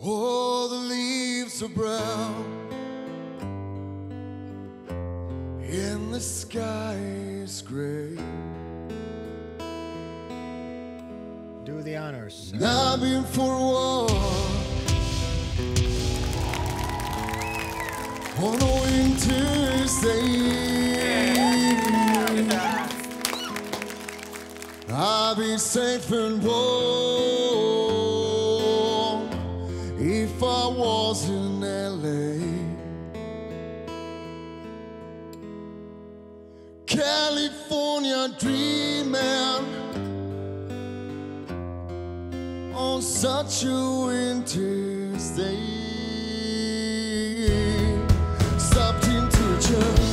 All the leaves are brown, and the sky is gray. Do the honors. I've been for a walk on a winter's day. I'll be safe and warm I was in LA. California dreaming on such a winter's day. Stopped into a church.